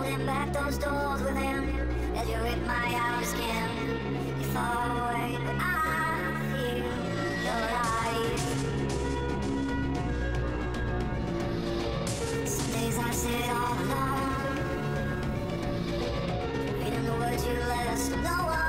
holding back those doors within as you rip my outer skin. you fall away, but I feel your eyes. Some days I sit all alone, reading the words you left. No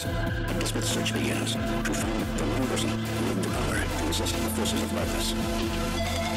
Christ. The Smith search begins to find the one person who with the power to resist the forces of darkness.